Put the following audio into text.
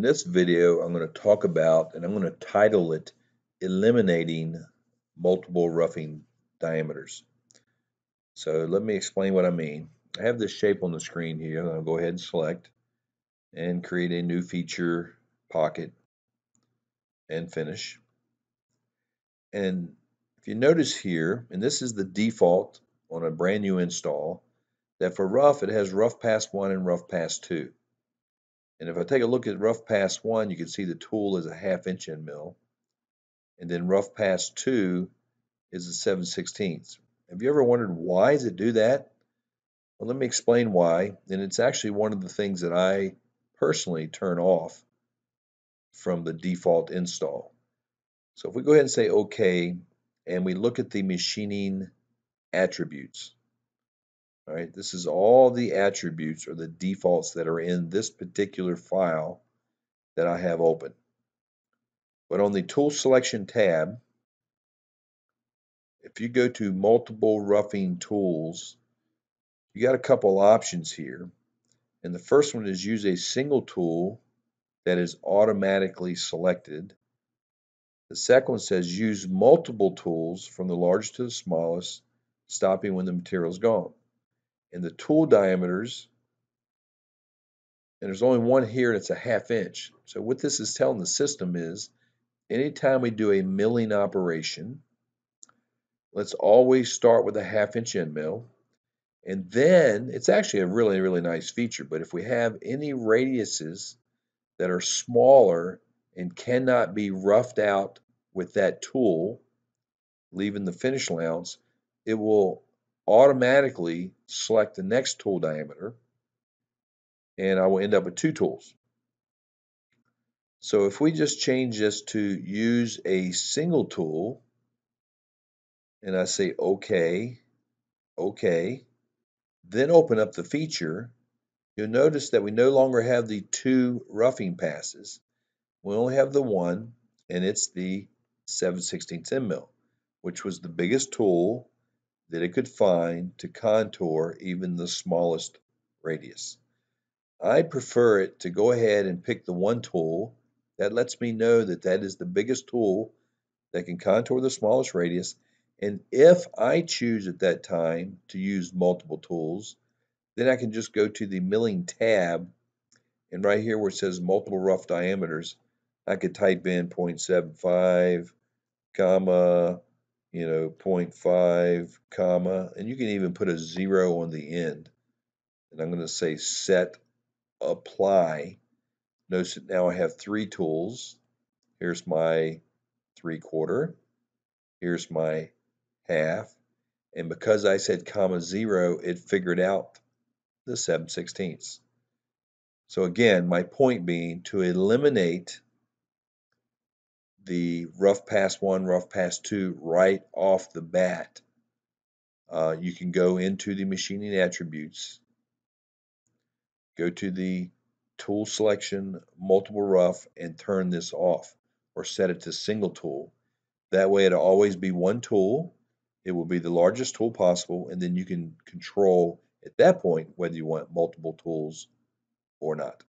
this video, I'm going to talk about, and I'm going to title it, Eliminating Multiple Roughing Diameters. So let me explain what I mean. I have this shape on the screen here. I'll go ahead and select and create a new feature pocket and finish. And if you notice here, and this is the default on a brand new install, that for rough, it has rough pass 1 and rough pass 2. And if I take a look at rough pass 1, you can see the tool is a half inch end mill. And then rough pass 2 is a 7 16ths. Have you ever wondered why does it do that? Well, let me explain why. And it's actually one of the things that I personally turn off from the default install. So if we go ahead and say OK, and we look at the machining attributes, all right, this is all the attributes or the defaults that are in this particular file that I have open. But on the tool selection tab, if you go to multiple roughing tools, you got a couple options here. And the first one is use a single tool that is automatically selected. The second one says use multiple tools from the largest to the smallest, stopping when the material is gone and the tool diameters, and there's only one here and it's a half inch. So what this is telling the system is anytime we do a milling operation, let's always start with a half inch end mill. And then it's actually a really, really nice feature. But if we have any radiuses that are smaller and cannot be roughed out with that tool, leaving the finish allowance, it will automatically select the next tool diameter and I will end up with two tools. So if we just change this to use a single tool and I say OK, OK, then open up the feature, you'll notice that we no longer have the two roughing passes. We only have the one and it's the 7 16 end mill, which was the biggest tool that it could find to contour even the smallest radius. I prefer it to go ahead and pick the one tool that lets me know that that is the biggest tool that can contour the smallest radius. And if I choose at that time to use multiple tools, then I can just go to the milling tab and right here where it says multiple rough diameters, I could type in 0.75, comma, you know, 0.5, comma, and you can even put a zero on the end. And I'm going to say set apply. Notice that now I have three tools. Here's my three quarter. Here's my half. And because I said comma zero, it figured out the 7 sixteenths. So again, my point being to eliminate the rough pass one, rough pass two right off the bat. Uh, you can go into the machining attributes, go to the tool selection, multiple rough, and turn this off or set it to single tool. That way it'll always be one tool. It will be the largest tool possible, and then you can control at that point whether you want multiple tools or not.